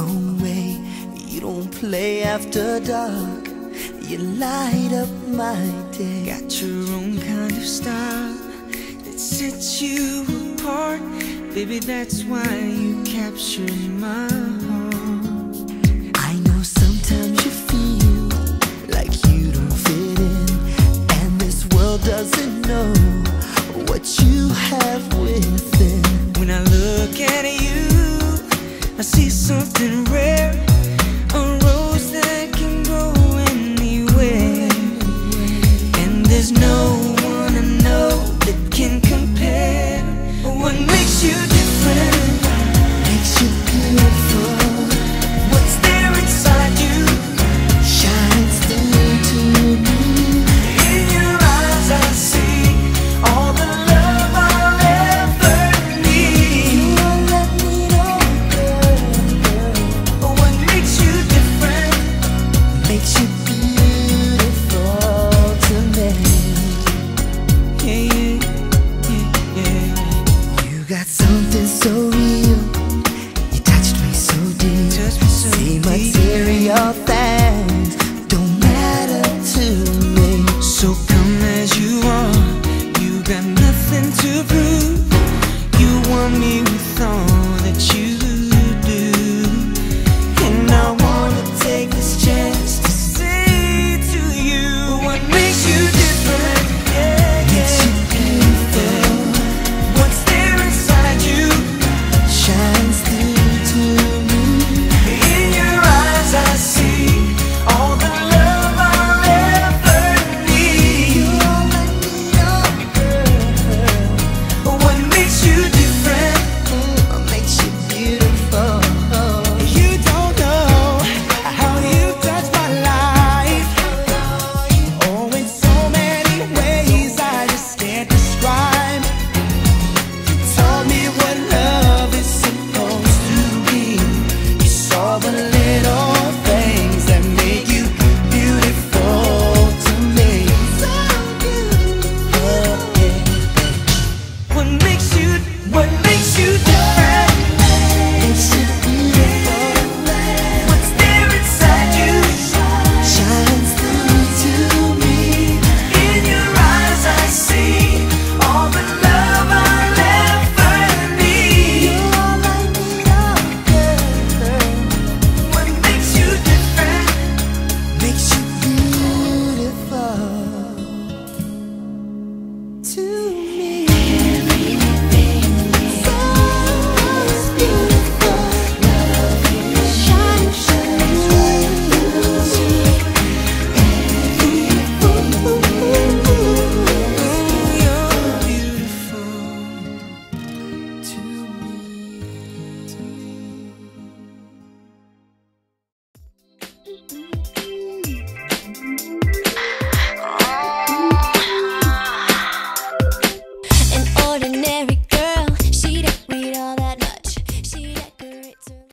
own way. You don't play after dark. You light up my day. Got your own kind of style that sets you apart. Baby, that's why you captured my so real. You touched me so deep material things Don't matter to me. So come as you are. You got nothing to prove.